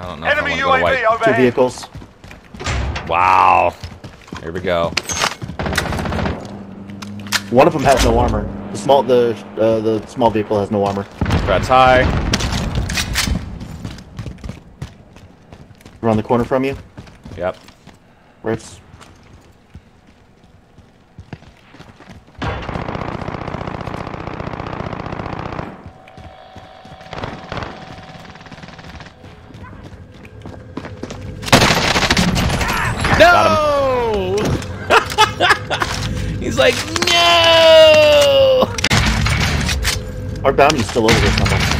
I don't know if I Enemy go UAV white. Two vehicles. Wow. Here we go. One of them has no armor. The small, the uh, the small vehicle has no armor. That's high. Around the corner from you, Yep. where it's. No! He's like, no! Our bounty's still over here somewhere.